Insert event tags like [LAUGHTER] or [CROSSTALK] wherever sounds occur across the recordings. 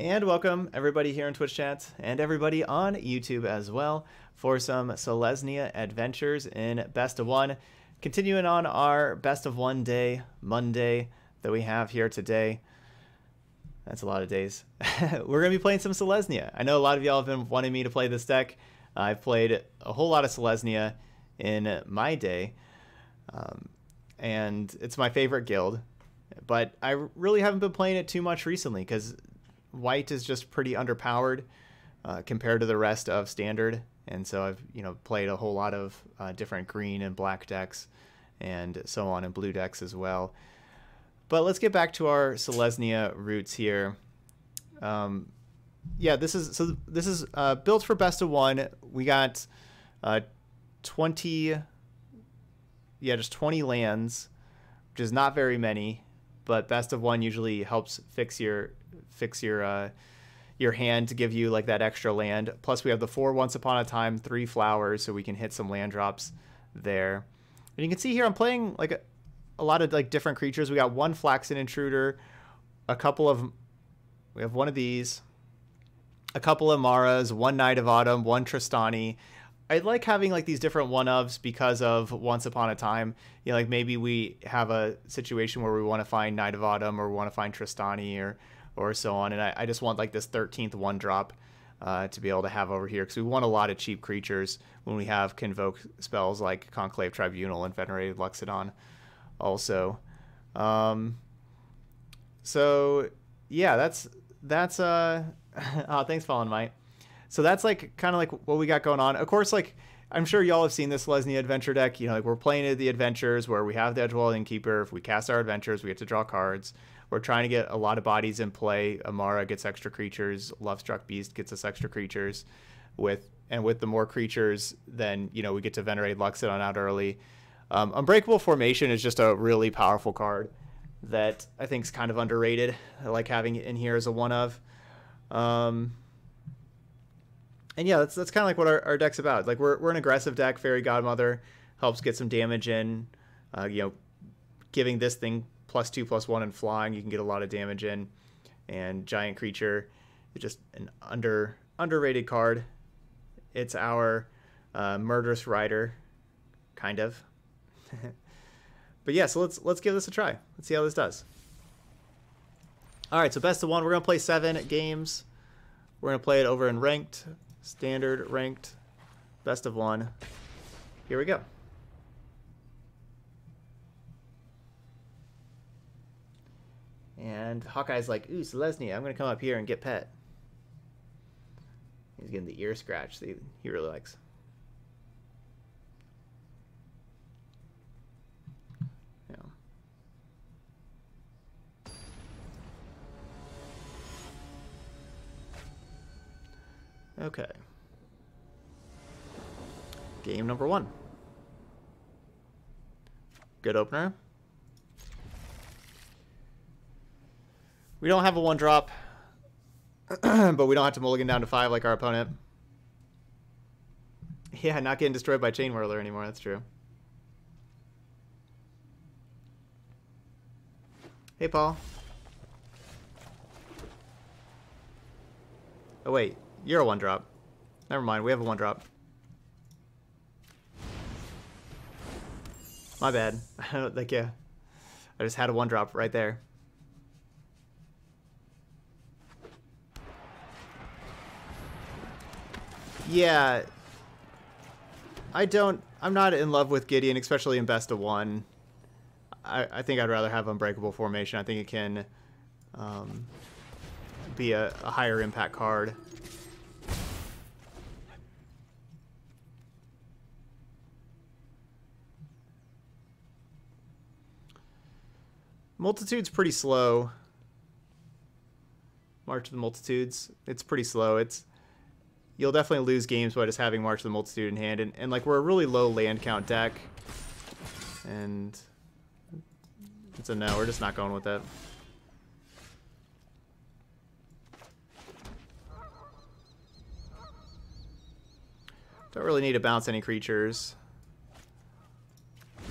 And welcome everybody here in Twitch chat and everybody on YouTube as well for some Selesnya adventures in Best of One. Continuing on our Best of One day, Monday, that we have here today. That's a lot of days. [LAUGHS] We're going to be playing some Selesnya. I know a lot of y'all have been wanting me to play this deck. I've played a whole lot of Selesnya in my day. Um, and it's my favorite guild. But I really haven't been playing it too much recently because white is just pretty underpowered uh, compared to the rest of standard. And so I've you know played a whole lot of uh, different green and black decks and so on and blue decks as well. But let's get back to our Selesnya roots here. Um, yeah, this is so this is uh, built for best of one. We got uh, 20 yeah, just 20 lands, which is not very many, but best of one usually helps fix your fix your uh, your hand to give you like that extra land. Plus, we have the four once upon a time, three flowers, so we can hit some land drops there. And you can see here, I'm playing like a, a lot of like different creatures. We got one Flaxen Intruder, a couple of, we have one of these, a couple of Maras, one Knight of Autumn, one Trostani. I like having like these different one ofs because of Once Upon a Time. You know, like maybe we have a situation where we want to find Knight of Autumn or we want to find Trostani or or so on. And I, I just want like this 13th one drop uh, to be able to have over here because we want a lot of cheap creatures when we have convoke spells like Conclave Tribunal and Venerated Loxodon also. Um, so yeah, that's that's uh oh, [LAUGHS] thanks Fallen Might. So that's like kind of like what we got going on. Of course, like I'm sure y'all have seen this Selesnya adventure deck. You know, like we're playing the adventures where we have the Edgewall Innkeeper. If we cast our adventures, we get to draw cards. We're trying to get a lot of bodies in play. Amara gets extra creatures. Lovestruck Beast gets us extra creatures. With and with the more creatures, then you know we get to venerate Loxodon out early. Um, Unbreakable Formation is just a really powerful card that I think is kind of underrated. I like having it in here as a one of. Um, and yeah, that's that's kind of like what our, our deck's about. Like we're we're an aggressive deck. Fairy Godmother helps get some damage in. Uh, you know, giving this thing plus two, plus one, and flying, you can get a lot of damage in. And giant creature just an under underrated card. It's our uh, murderous rider, kind of. [LAUGHS] but yeah, so let's let's give this a try. Let's see how this does. All right, so best of one. We're gonna play seven games. We're gonna play it over in ranked, standard, ranked, best of one. Here we go. And Hawkeye's like, ooh, Selesnya, I'm going to come up here and get pet. He's getting the ear scratch that he really likes. Okay. Game number one. Good opener. We don't have a one drop, [CLEARS THROAT] but we don't have to mulligan down to five like our opponent. Yeah, not getting destroyed by Chainwhirler anymore, that's true. Hey, Paul. Oh, wait. You're a one drop. Never mind, we have a one drop. My bad. [LAUGHS] I don't yeah. I just had a one drop right there. Yeah. I don't... I'm not in love with Gideon, especially in best of one. I, I think I'd rather have Unbreakable Formation. I think it can um, be a, a higher impact card. Multitude's pretty slow. March of the Multitudes. It's pretty slow. It's you'll definitely lose games by just having March of the Multitude in hand. And, and like, we're a really low land count deck. And it's a no. We're just not going with that. Don't really need to bounce any creatures.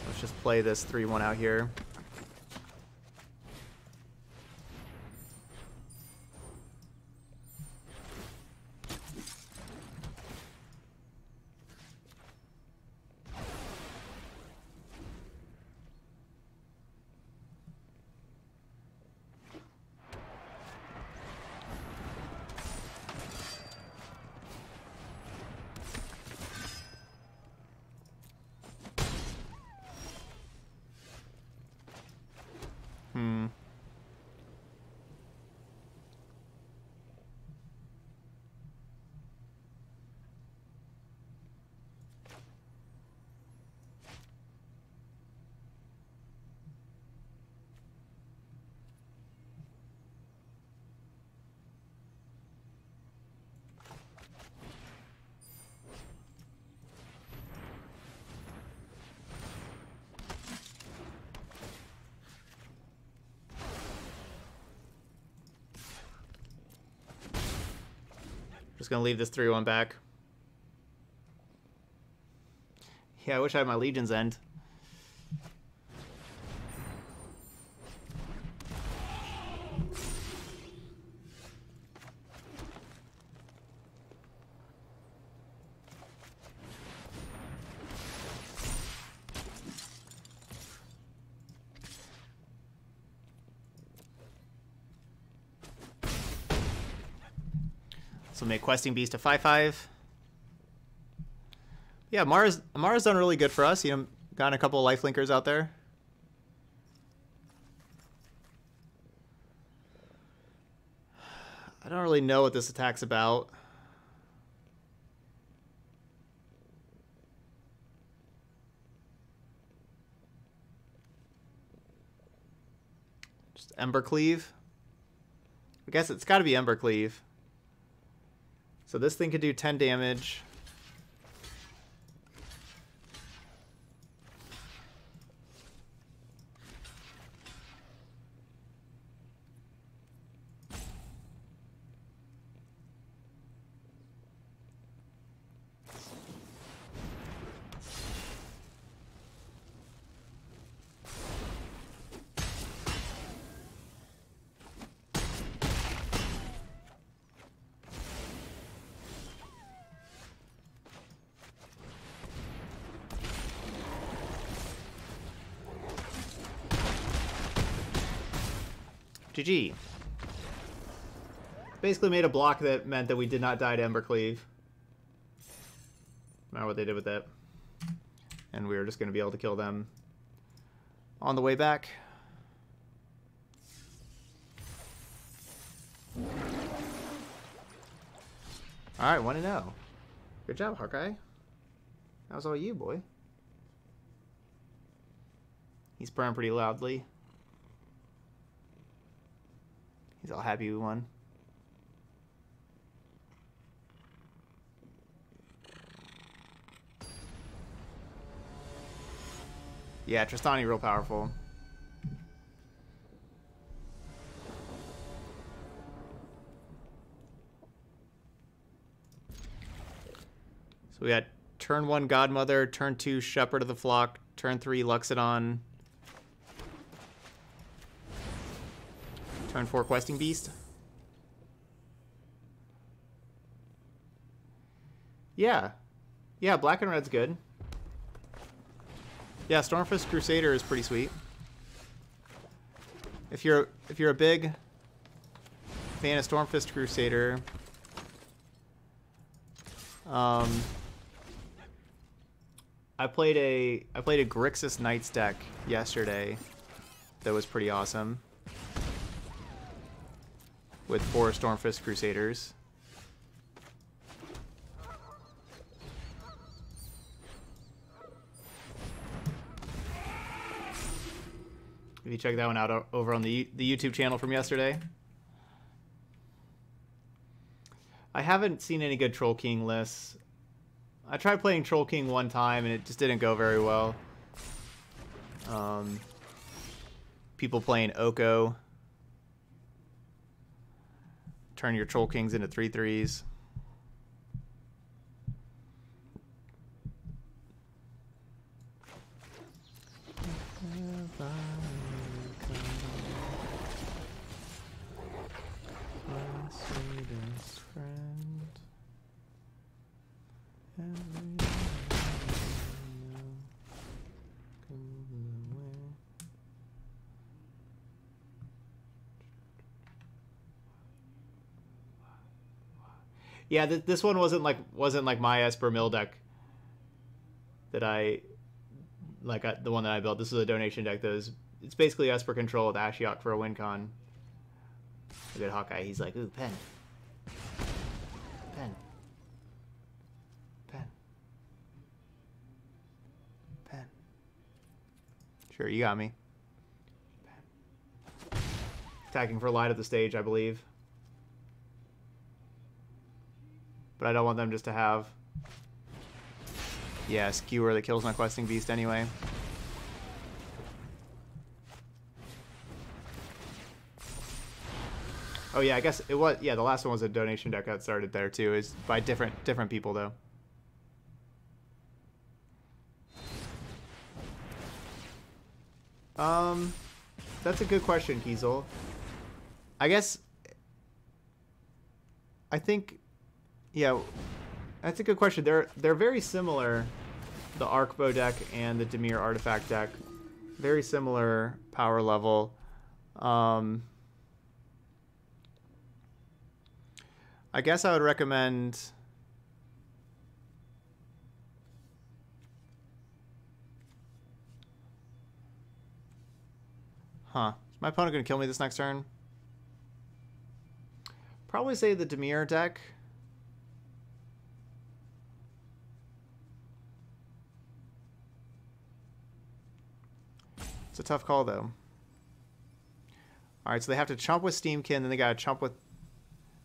Let's just play this 3-1 out here. Just gonna leave this 3-1 back. Yeah, I wish I had my Legion's End. So make Questing Beast a 5-5. Yeah, Mars Mars done really good for us. You um, know, gotten a couple of life linkers out there. I don't really know what this attack's about. Just Embercleave. I guess it's got to be Embercleave. So this thing could do 10 damage. Basically made a block that meant that we did not die to Embercleave. No matter what they did with it. And we were just going to be able to kill them on the way back. Alright, 1 0. Good job, Hawkeye. That was all you, boy. He's purring pretty loudly. He's all happy we won. Yeah, Trostani real powerful. So we got turn one Godmother, turn two Shepherd of the Flock, turn three Loxodon, Turn 4 Questing Beast. Yeah. Yeah, black and red's good. Yeah, Stormfist Crusader is pretty sweet. If you're if you're a big fan of Stormfist Crusader, um, I played a I played a Grixis Knights deck yesterday that was pretty awesome with four Stormfist Crusaders. If you check that one out over on the the YouTube channel from yesterday. I haven't seen any good Troll King lists. I tried playing Troll King one time and it just didn't go very well. Um, people playing Oko turn your Troll Kings into three Yeah, th this one wasn't like wasn't like my Esper Mill deck that I like I, the one that I built. This is a donation deck that is it's basically Esper control with Ashiok for a win con. Look at Hawkeye. He's like, ooh, pen, pen, pen, pen. Sure, you got me. Pen. Attacking for light of the stage, I believe. But I don't want them just to have... Yeah, skewer that kills my questing beast anyway. Oh yeah, I guess it was. Yeah, the last one was a donation deck that started there too. Is by different different people though. Um, that's a good question, Kiesel. I guess. I think, yeah, that's a good question. They're they're very similar, the Arkbow deck and the Dimir Artifact deck, very similar power level. Um, I guess I would recommend. Huh. Is my opponent going to kill me this next turn? Probably say the Dimir deck. It's a tough call, though. Alright, so they have to chump with Steamkin, then they gotta chump with...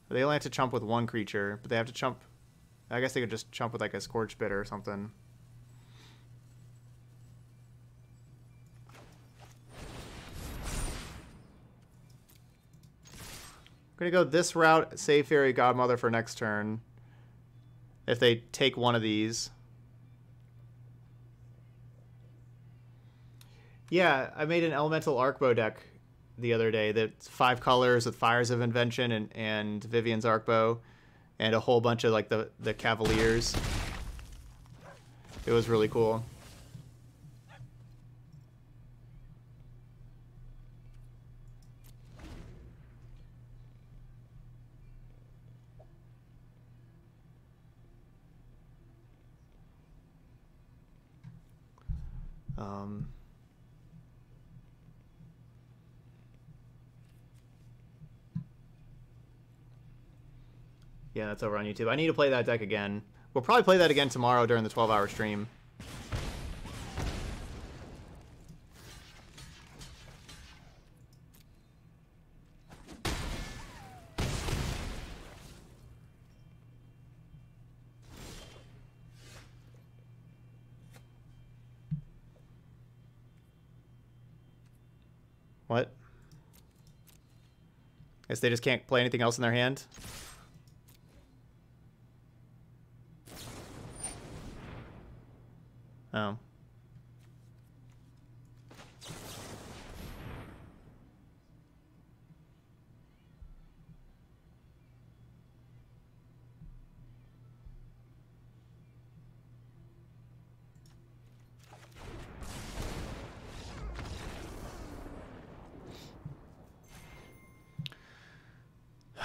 They only have to chump with one creature, but they have to chump... I guess they could just chump with, like, a Scorch Spitter or something. I'm gonna go this route, save Fairy Godmother for next turn. If they take one of these. Yeah, I made an Elemental Arkbow deck the other day that's five colors with Fires of Invention and, and Vivien's Arkbow and a whole bunch of like the, the Cavaliers. It was really cool. Um, yeah, that's over on YouTube. I need to play that deck again. We'll probably play that again tomorrow during the 12-hour stream. What? Guess they just can't play anything else in their hand? Oh.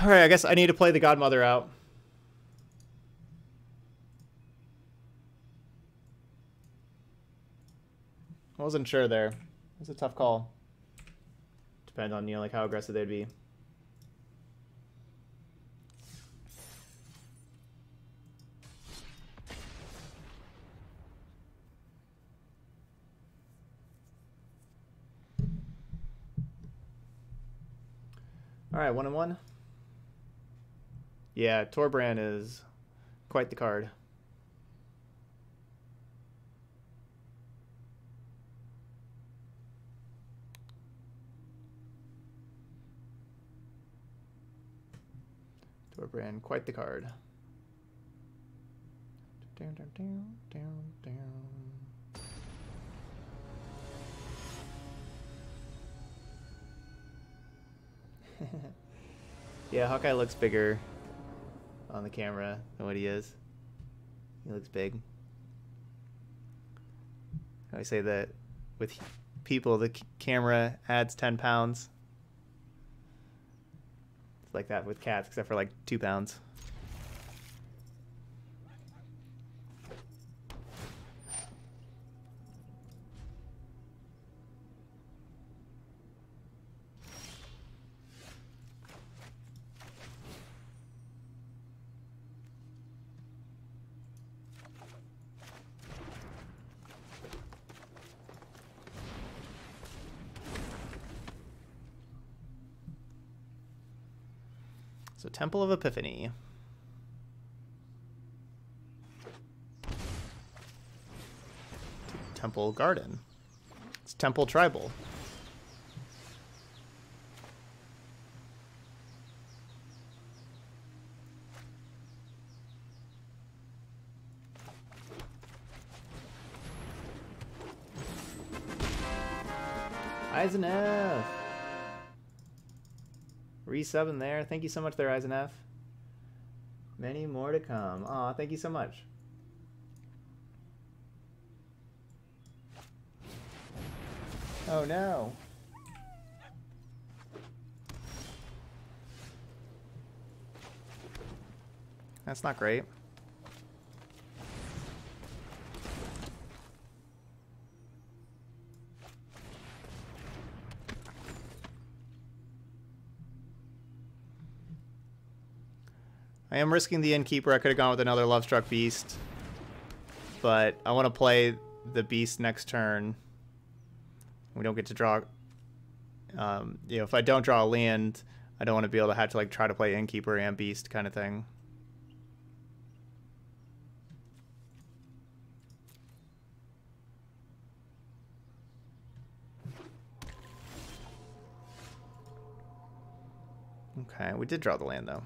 Alright, I guess I need to play the Godmother out. I wasn't sure there. It's a tough call. Depends on, you know, like how aggressive they'd be. All right, one and one. Yeah, Torbran is quite the card. Torbran, quite the card. Down, down, down, down, down. [LAUGHS] yeah, Hawkeye looks bigger on the camera than what he is. He looks big. I say that with people, the camera adds 10 pounds. Like that with cats, except for like two pounds. So Temple of Epiphany. Temple Garden. It's Temple Tribal. Eisenach! Resubbing there. Thank you so much there, Eisenf. Many more to come. Aw, thank you so much. Oh no. That's not great. I am risking the Innkeeper. I could have gone with another Lovestruck Beast. But I want to play the Beast next turn. We don't get to draw... Um, you know, if I don't draw a land, I don't want to be able to have to like try to play Innkeeper and Beast kind of thing. Okay, we did draw the land though.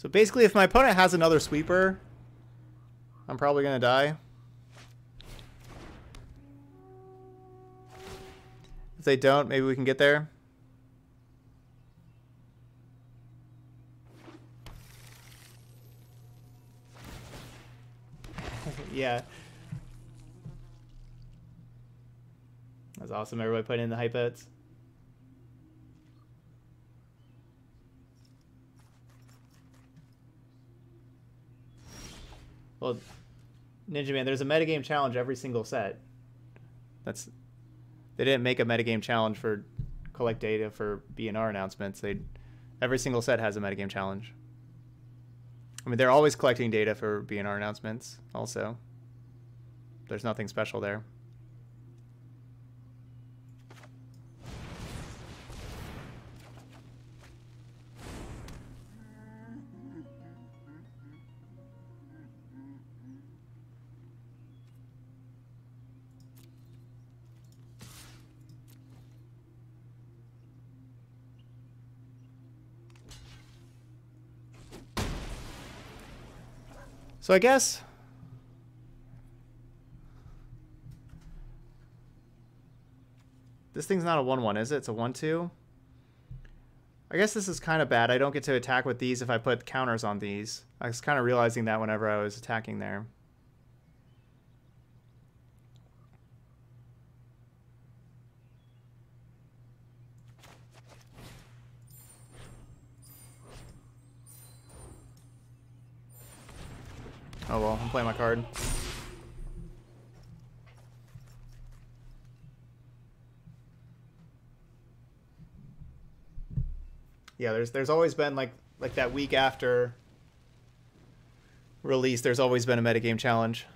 So basically, if my opponent has another sweeper, I'm probably going to die. If they don't, maybe we can get there. [LAUGHS] yeah. That's awesome. Everybody put in the hype bets. Well, Ninja Man, there's a metagame challenge every single set. That's they didn't make a metagame challenge for collect data for BNR announcements. They every single set has a metagame challenge. I mean, they're always collecting data for BNR announcements. Also, there's nothing special there. So I guess this thing's not a 1-1, is it? It's a 1-2. I guess this is kind of bad. I don't get to attack with these if I put counters on these. I was kind of realizing that whenever I was attacking there. I'm my card. Yeah, there's there's always been like like that week after release, there's always been a metagame challenge.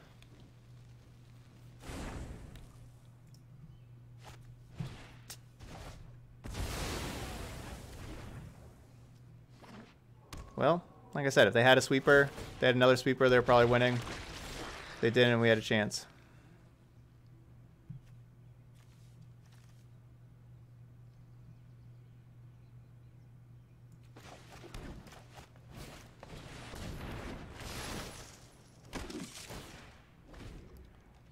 Well, like I said, if they had a sweeper, they had another sweeper, they're probably winning. They didn't, and we had a chance.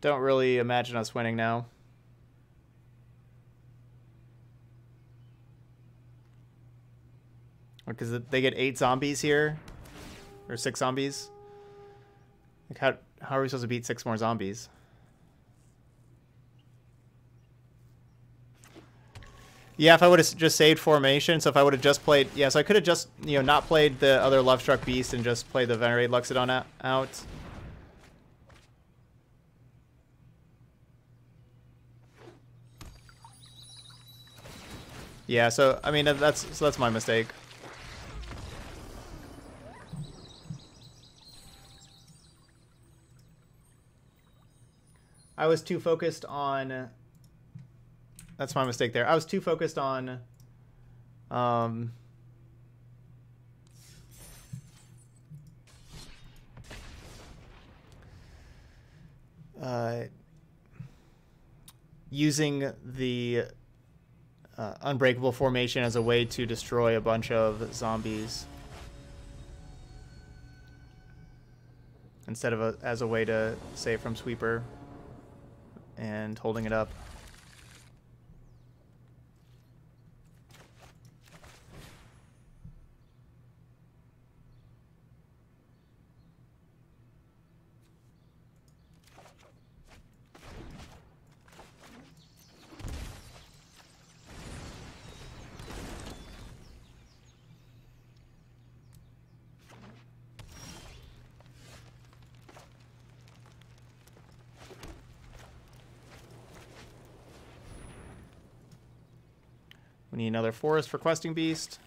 Don't really imagine us winning now. Because they get eight zombies here. Or six zombies. Like how how are we supposed to beat six more zombies? Yeah, if I would have just saved formation, so if I would have just played, yeah, so I could have just, you know, not played the other Lovestruck Beast and just played the Venerate Loxodon out. Yeah, so I mean that's so that's my mistake. I was too focused on. That's my mistake there. I was too focused on. Um, uh, using the uh, unbreakable formation as a way to destroy a bunch of zombies. Instead of a, as a way to save from sweeper and holding it up. Another forest for questing beast.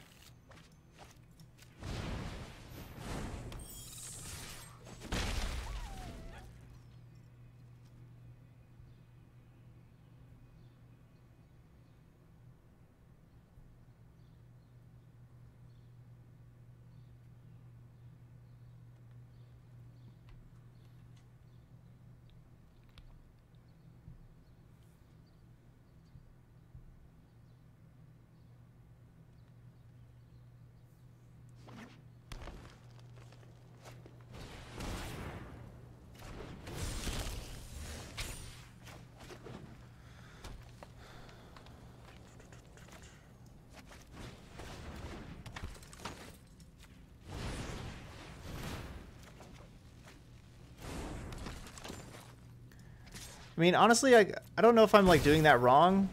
I mean, honestly, I I don't know if I'm like doing that wrong.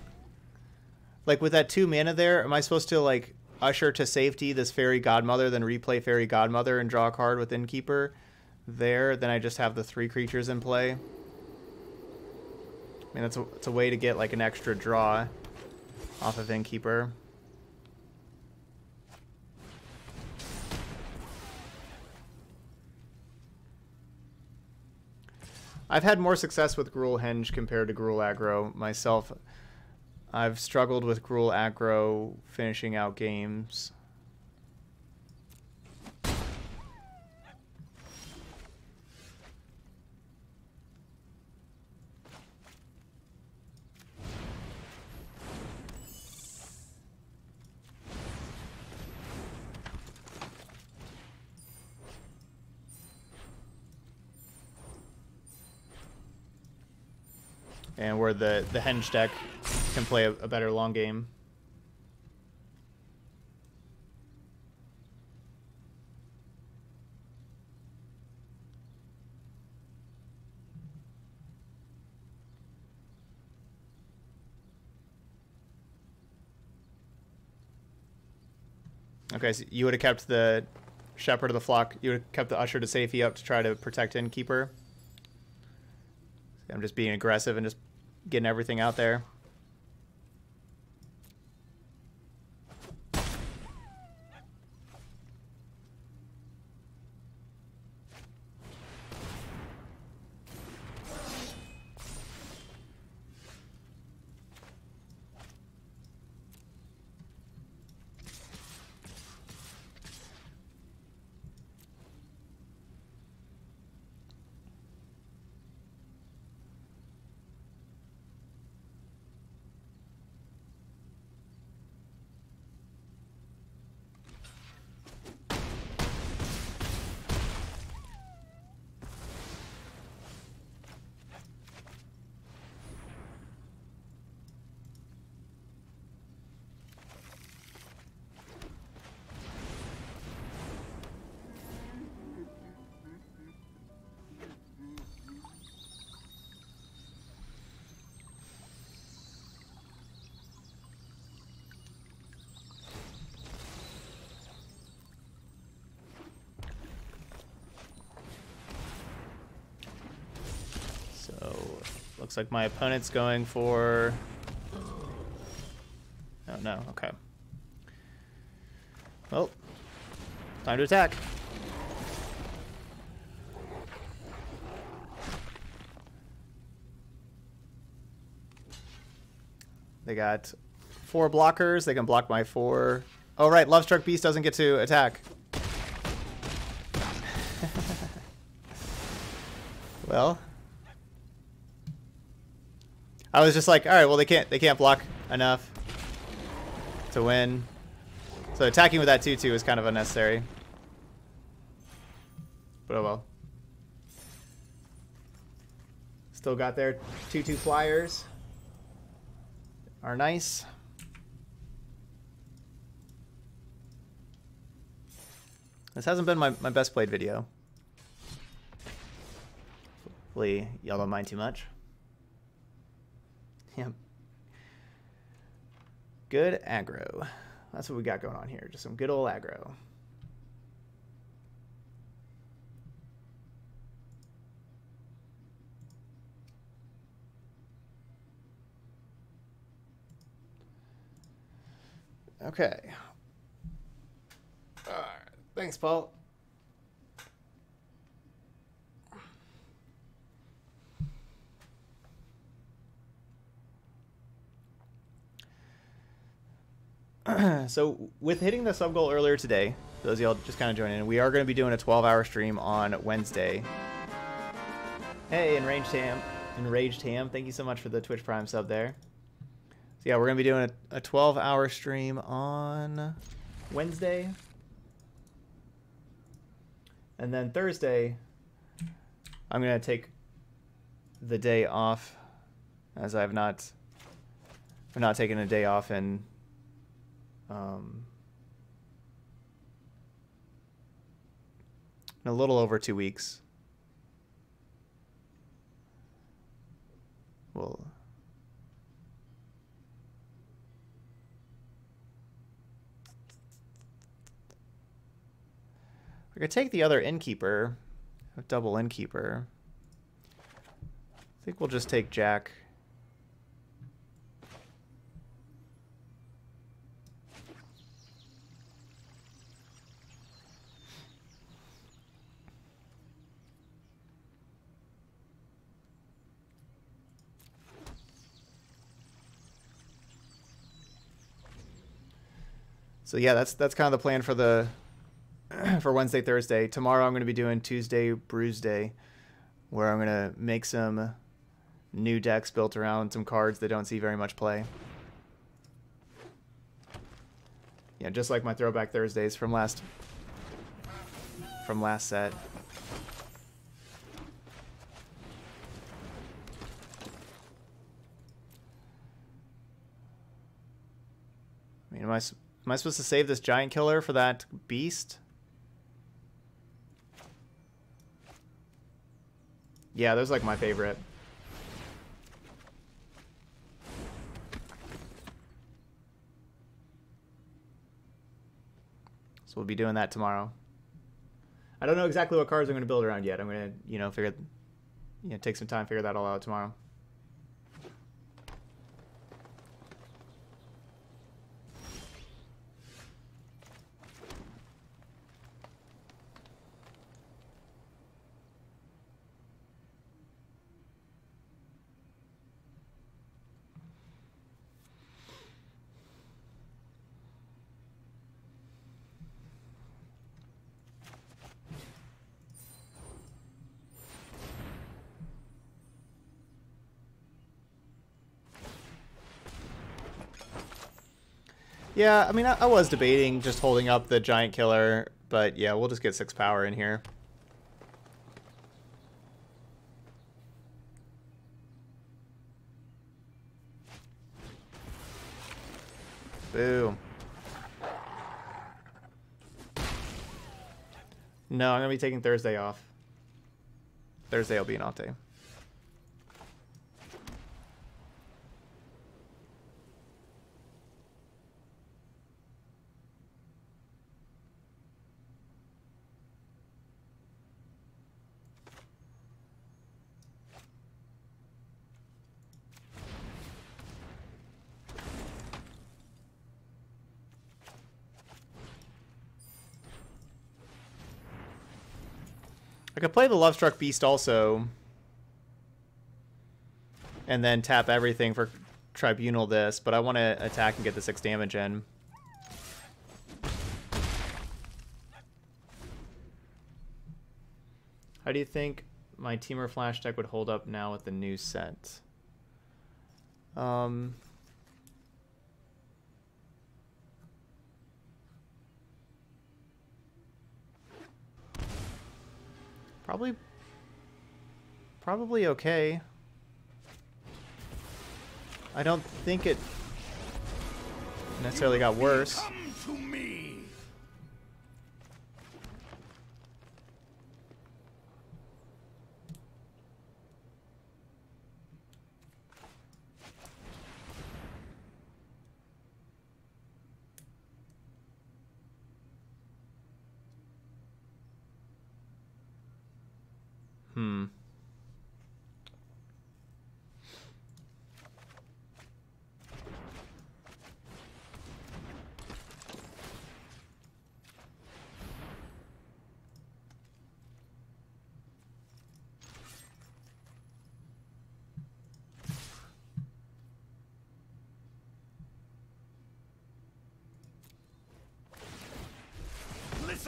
Like with that two mana there, am I supposed to like usher to safety this fairy godmother, then replay fairy godmother and draw a card with innkeeper there? Then I just have the three creatures in play. I mean, that's a, it's a way to get like an extra draw off of innkeeper. I've had more success with Gruul Henge compared to Gruul Aggro myself. I've struggled with Gruul Aggro finishing out games. And where the the henge deck can play a, a better long game. Okay, so you would have kept the shepherd of the flock. You would have kept the usher to safety up to try to protect innkeeper. I'm just being aggressive and just getting everything out there. Looks like my opponent's going for... Oh, no. Okay. Well, time to attack. They got four blockers. They can block my four. Oh, right. Lovestruck Beast doesn't get to attack. [LAUGHS] well, I was just like, all right, well they can't they can't block enough. to win. So attacking with that 2-2 is kind of unnecessary. But oh well. Still got their 2-2 flyers. Are nice. This hasn't been my, my best played video. Hopefully y'all don't mind too much. Yep. Good aggro. That's what we got going on here. Just some good old aggro. Okay. All right. Thanks, Paul. [CLEARS THROAT] so with hitting the sub goal earlier today, those y'all just kind of joining in, we are going to be doing a 12-hour stream on Wednesday. Hey, Enraged Ham. Enraged Ham, thank you so much for the Twitch Prime sub there. So yeah, we're going to be doing a 12-hour stream on Wednesday. And then Thursday, I'm going to take the day off as I've not I've not taken a day off in um, in a little over two weeks. Well, I could take the other innkeeper, double innkeeper. I think we'll just take Jack. So yeah, that's that's kind of the plan for the [CLEARS THROAT] for Wednesday, Thursday. Tomorrow I'm going to be doing Tuesday Brews Day, where I'm going to make some new decks built around some cards that don't see very much play. Yeah, just like my Throwback Thursdays from last from last set. I mean, am I supposed to save this giant killer for that beast? Yeah, those like my favorite. So we'll be doing that tomorrow. I don't know exactly what cards I'm going to build around yet. I'm going to, you know, figure, you know, take some time, figure that all out tomorrow. Yeah, I mean, I, I, was debating just holding up the giant killer, but yeah, we'll just get six power in here. Boom. No, I'm going to be taking Thursday off. Thursday will be an off day. Could play the Lovestruck Beast also. And then tap everything for Tribunal this, but I want to attack and get the 6 damage in. How do you think my Temur Flash deck would hold up now with the new set? Um... Probably, probably okay. I don't think it necessarily got worse.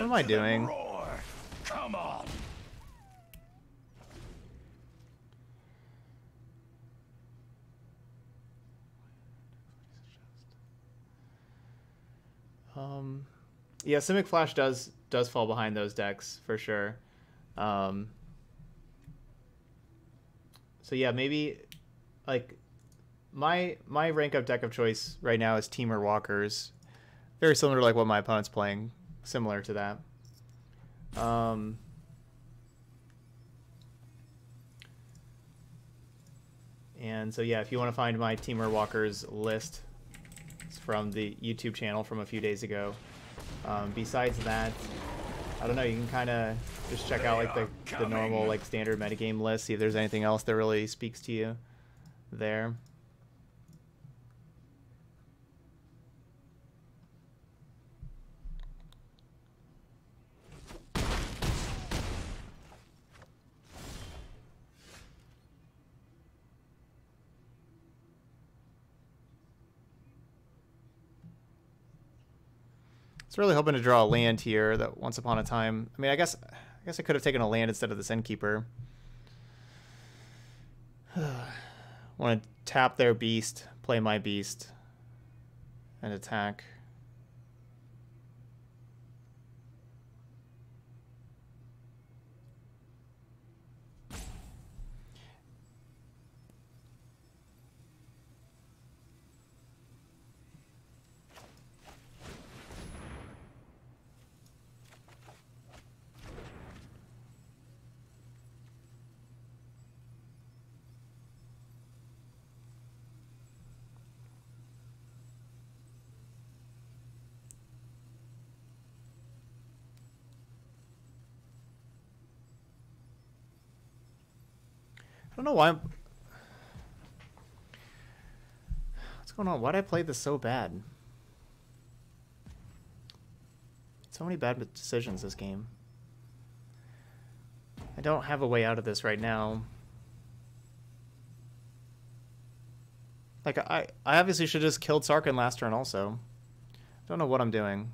What am I doing? Come on. Um, yeah, Simic Flash does does fall behind those decks for sure. Um, so yeah, maybe like my my rank up deck of choice right now is Temur Walkers, very similar to like what my opponent's playing, similar to that. Um, and so yeah, if you want to find my Temur Walkers list, it's from the YouTube channel from a few days ago. Um, besides that, I don't know. You can kind of just check out like the, the normal like standard metagame list. See if there's anything else that really speaks to you there. Was really hoping to draw a land here that once upon a time. I mean, I guess I guess I could have taken a land instead of this Innkeeper. [SIGHS] Want to tap their beast, play my beast, and attack. I don't know why I'm... What's going on? Why did I play this so bad? So many bad decisions this game. I don't have a way out of this right now. Like, I, I obviously should have just killed Sarkhan last turn also. Don't know what I'm doing.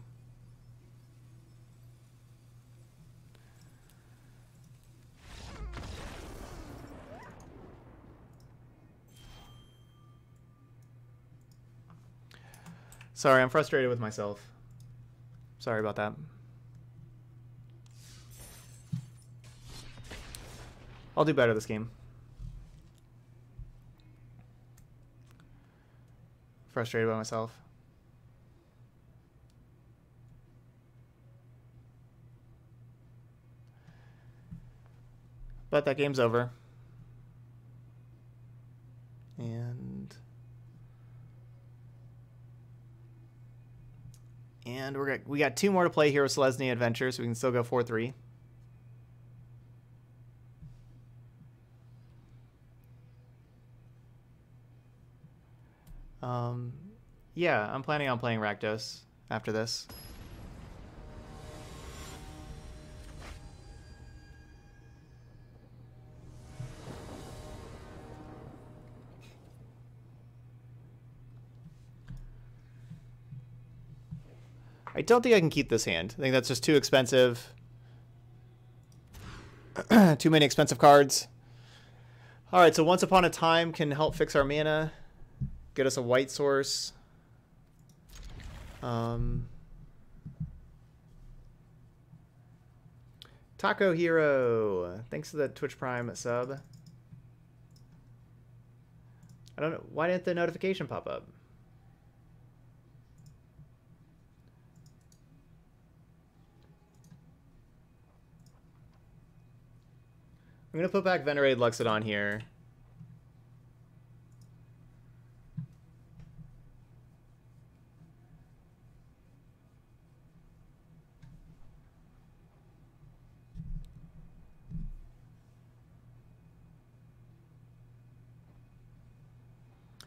Sorry, I'm frustrated with myself. Sorry about that. I'll do better this game. Frustrated by myself. But that game's over. And And we're got, we got two more to play here with Selesnya Adventure, so we can still go 4-3. Um, yeah, I'm planning on playing Rakdos after this. I don't think I can keep this hand. I think that's just too expensive. [CLEARS THROAT] too many expensive cards. All right, so Once Upon a Time can help fix our mana, get us a white source. Um, Taco Hero, thanks to the Twitch Prime sub. I don't know why didn't the notification pop up? I'm gonna put back Venerated Loxodon here.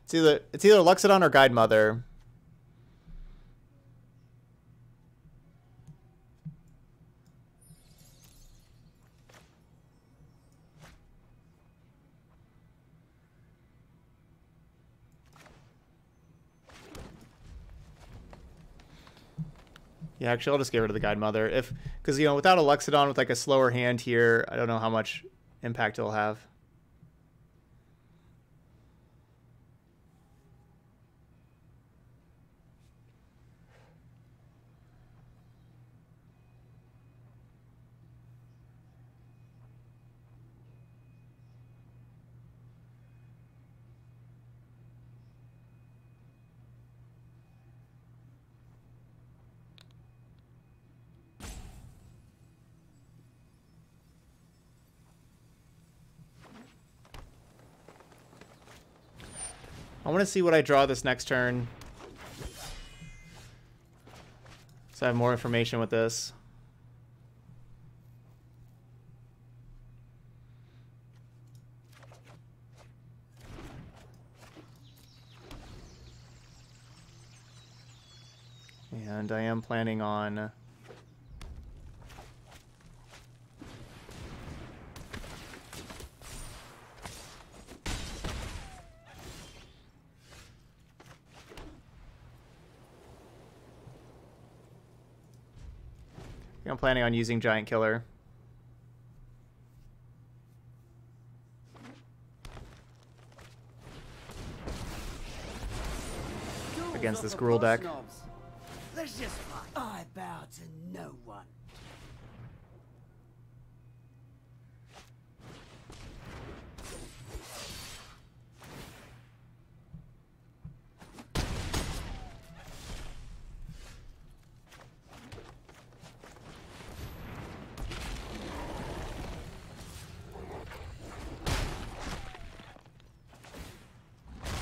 It's either it's either Loxodon or Guidemother. Yeah, actually, I'll just get rid of the Guidemother. If, because, you know, without a Loxodon with, like, a slower hand here, I don't know how much impact it'll have. Want to see what I draw this next turn. So I have more information with this. And I am planning on... I'm planning on using Giant Killer. Against this Gruul deck just fight. I bow to no one.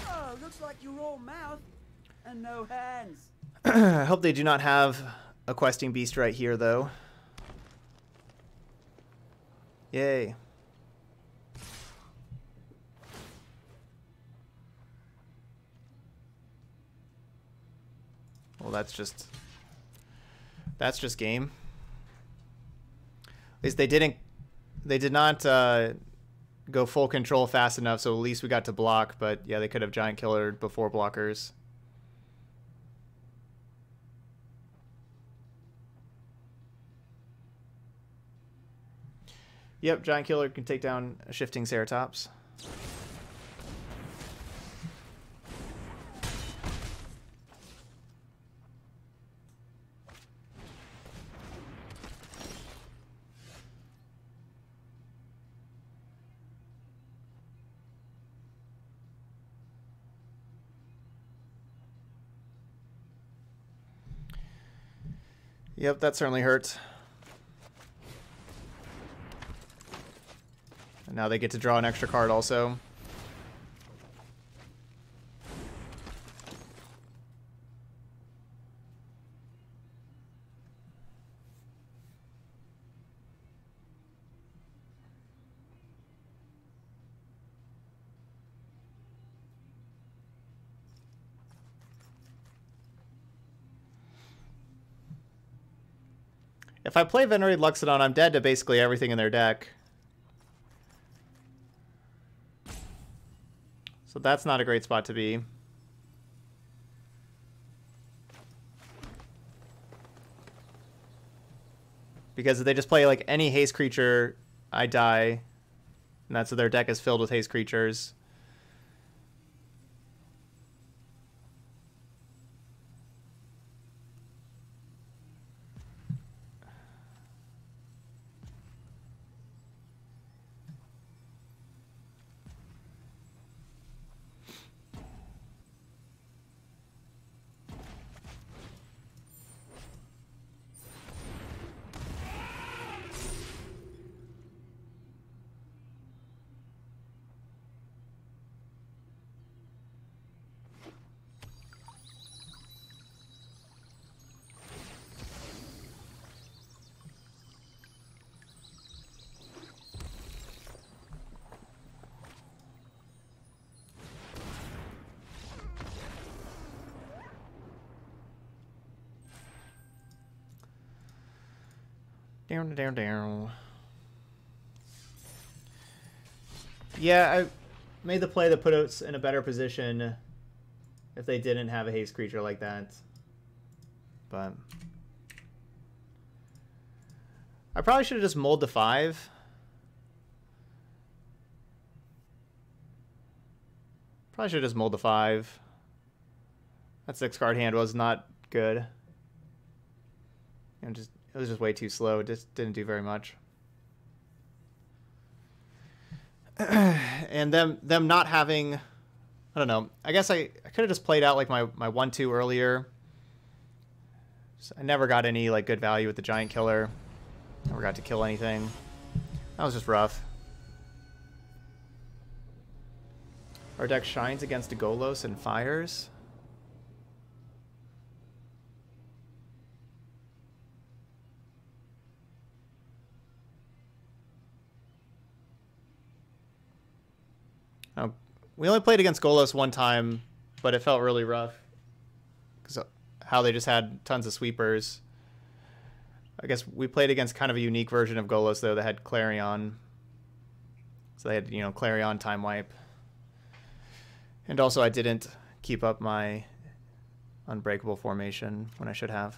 Oh, looks like you're all mouth and no hands. I hope they do not have a questing beast right here, though. Yay. Well, that's just... That's just game. At least they didn't... They did not uh, go full control fast enough, so at least we got to block. But yeah, they could have giant killer before blockers. Yep, Giant Killer can take down a shifting Ceratops. Yep, that certainly hurts. And now they get to draw an extra card also. If I play Venerated Loxodon, I'm dead to basically everything in their deck. So that's not a great spot to be. Because if they just play like any haste creature, I die. And that's so their deck is filled with haste creatures. Down, down, down. Yeah, I made the play that put us in a better position if they didn't have a haste creature like that. But I probably should have just mulled the five. Probably should have just mulled the five. That six card hand was not good. And just it was just way too slow. It just didn't do very much. [CLEARS THROAT] and them them not having I don't know. I guess I, I could have just played out like my, my one two earlier. I never got any like good value with the giant killer. Never got to kill anything. That was just rough. Our deck shines against Golos and fires. We only played against Golos one time, but it felt really rough. Because uh, how they just had tons of sweepers. I guess we played against kind of a unique version of Golos, though, that had Clarion. So they had, you know, Clarion time wipe. And also I didn't keep up my unbreakable formation when I should have.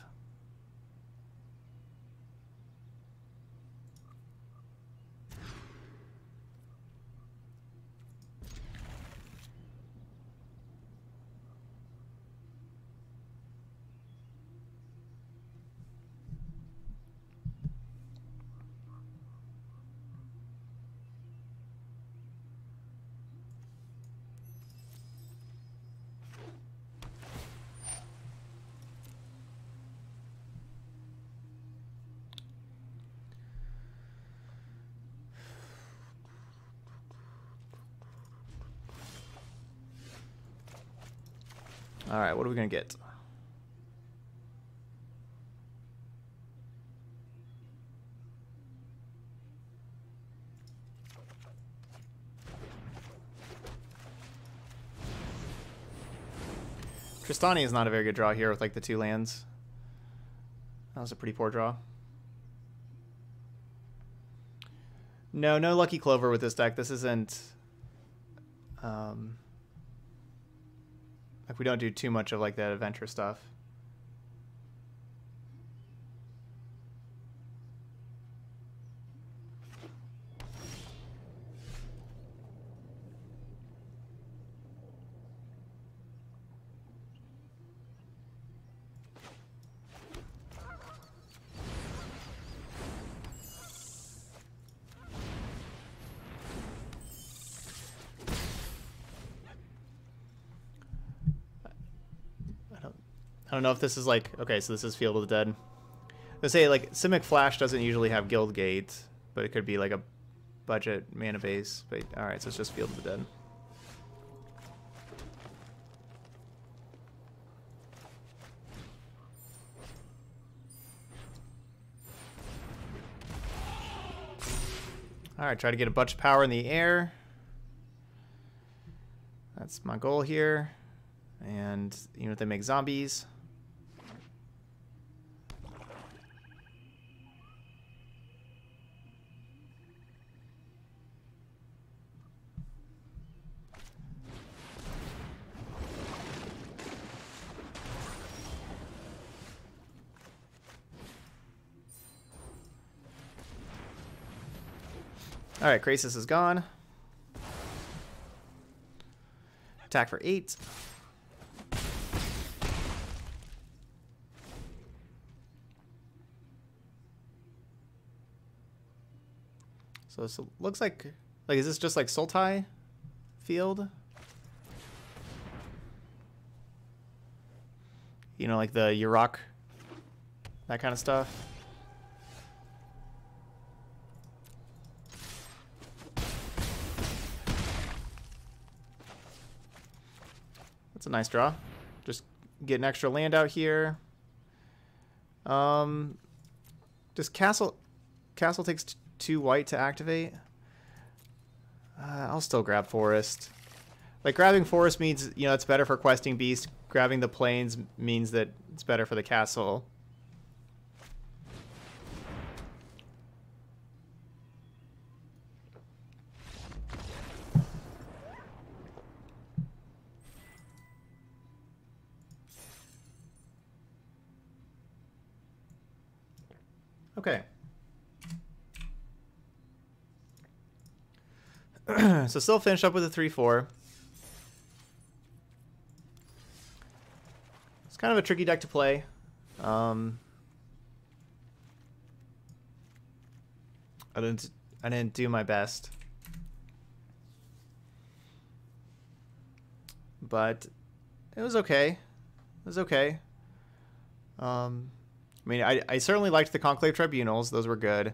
All right, what are we going to get? Trostani is not a very good draw here with like the two lands. That was a pretty poor draw. No, no Lucky Clover with this deck. This isn't... Um, like we don't do too much of like that adventure stuff. I don't know if this is like okay, so this is Field of the Dead. They say like Simic Flash doesn't usually have Guild Gate, but it could be like a budget mana base. But all right, so it's just Field of the Dead. All right, try to get a bunch of power in the air. That's my goal here. And you know they make zombies. Alright, Krasis is gone. Attack for eight. So this looks like, like, is this just like Sultai field? You know, like the Yurok, that kind of stuff. That's a nice draw. Just get an extra land out here. Um, does castle castle takes two white to activate? Uh, I'll still grab forest. Like grabbing forest means you know it's better for questing beast. Grabbing the plains means that it's better for the castle. Okay. [CLEARS THROAT] so still finished up with a 3-4. It's kind of a tricky deck to play. Um, I didn't I didn't do my best. But it was okay. It was okay. Um, I mean, I, I certainly liked the Conclave Tribunals. Those were good.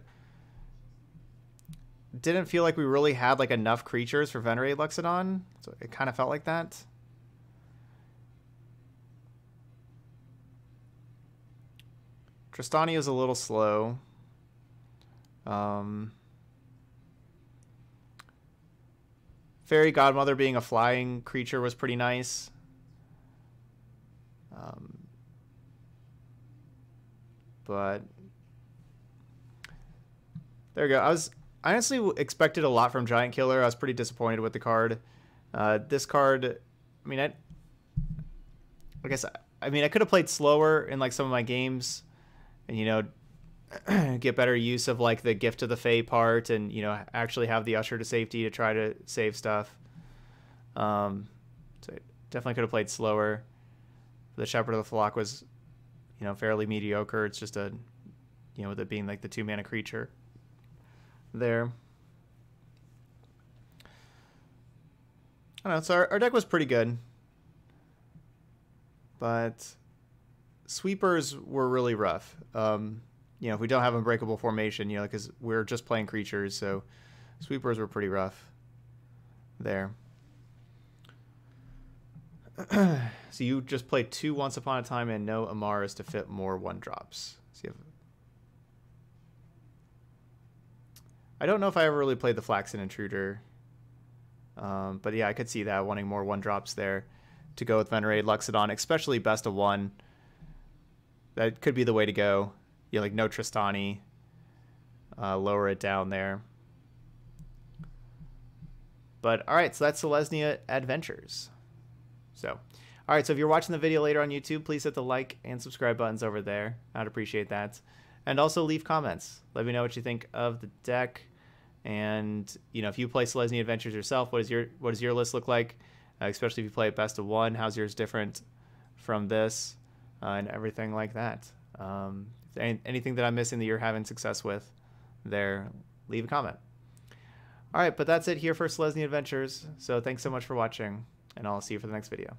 Didn't feel like we really had like enough creatures for Venerate Loxodon. So it kind of felt like that. Trostani is a little slow. Um, Fairy Godmother being a flying creature was pretty nice. Um, but there we go. I was I honestly expected a lot from Giant Killer. I was pretty disappointed with the card. Uh, this card, I mean, I, I guess I mean I could have played slower in like some of my games, and you know, [CLEARS THROAT] get better use of like the gift of the Fae part, and you know actually have the Usher to safety to try to save stuff. Um, so definitely could have played slower. The Shepherd of the Flock was you know, fairly mediocre. It's just a, you know, with it being like the two mana creature there. I don't know. So our, our deck was pretty good. But sweepers were really rough. Um, you know, if we don't have unbreakable formation, you know, because we're just playing creatures, so sweepers were pretty rough there. [CLEARS THROAT] so you just play two Once Upon a Time and no Emmaras to fit more one drops. So you have... I don't know if I ever really played the Flaxen Intruder. Um, but yeah, I could see that wanting more one drops there to go with Venerated Loxodon, especially best of one. That could be the way to go. You know, like no Trostani. Uh, lower it down there. But all right, so that's Selesnya Adventures. So, all right. So if you're watching the video later on YouTube, please hit the like and subscribe buttons over there. I'd appreciate that. And also leave comments. Let me know what you think of the deck. And you know, if you play Selesnya Adventures yourself, what is your what does your list look like? Uh, especially if you play it best of one, how's yours different from this, uh, and everything like that. Um, any, anything that I'm missing that you're having success with, there, leave a comment. All right, but that's it here for Selesnya Adventures. So thanks so much for watching and I'll see you for the next video.